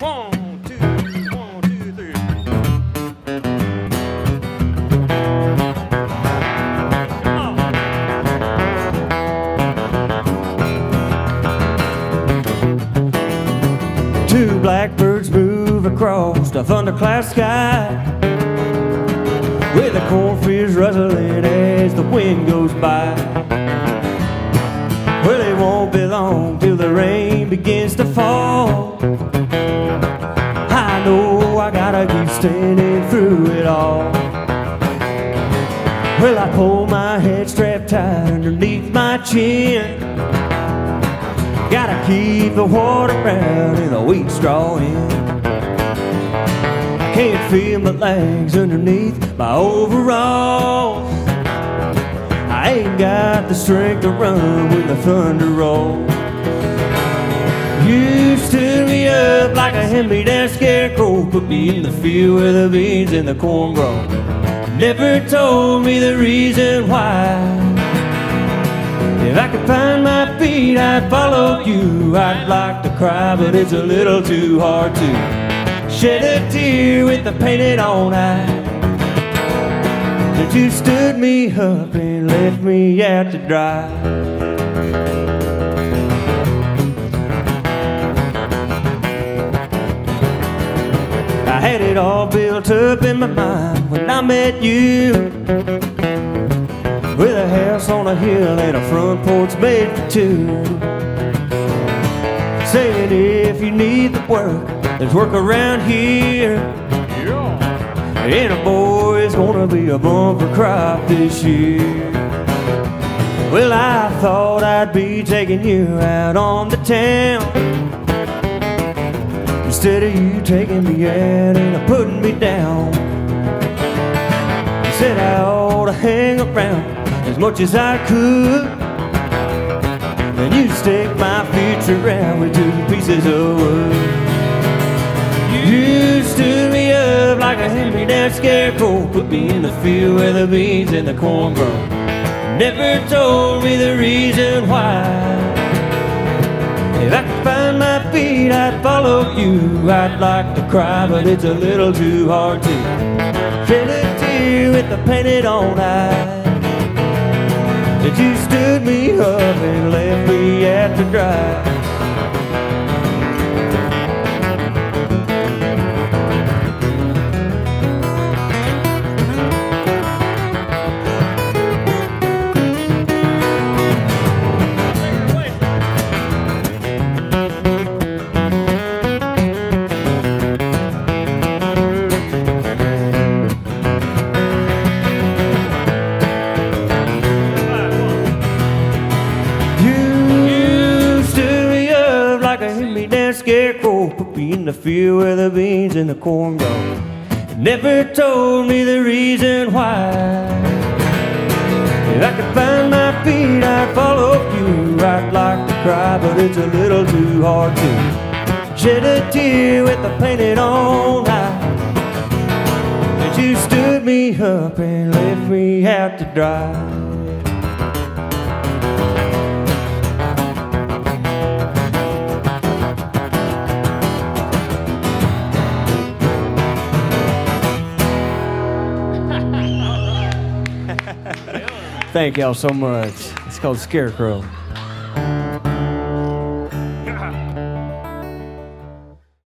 One, two, one, two, three. Come on. Two blackbirds move across the thundercloud sky with the cornfields rustling as the wind goes by. Well, it won't be long till the rain begins to fall. I pull my head strapped tight underneath my chin. Gotta keep the water round and the wheat straw in. Can't feel my legs underneath my overalls. I ain't got the strength to run when the thunder rolls. You stood me up like a hand-me-down scarecrow, put me in the field where the beans and the corn grow. Never told me the reason why. If I could find my feet, I'd follow you. I'd like to cry, but it's a little too hard to shed a tear with the painted on eye. That you stood me up and left me out to dry. Had it all built up in my mind when I met you. With a house on a hill and a front porch made for two. Saying if you need the work, there's work around here. And a boy is gonna be a bumper crop this year. Well, I thought I'd be taking you out on the town. Instead of you taking me out and putting me down. You said I ought to hang around as much as I could. Then you stick my future around with two pieces of wood. You stood me up like a hand-me-down scarecrow, put me in the field where the beans and the corn grow. Never told me the reason why. If I could find my feet, I'd follow you. I'd like to cry, but it's a little too hard to shed a tear with the painted on eye. That you stood me up and left me at the dry. Scarecrow, put me in the field where the beans and the corn grow. Never told me the reason why. If I could find my feet, I'd follow you. I'd like to cry, but it's a little too hard to shed a tear with the painted on eye. That you stood me up and left me out to dry. Thank y'all so much. It's called Scarecrow.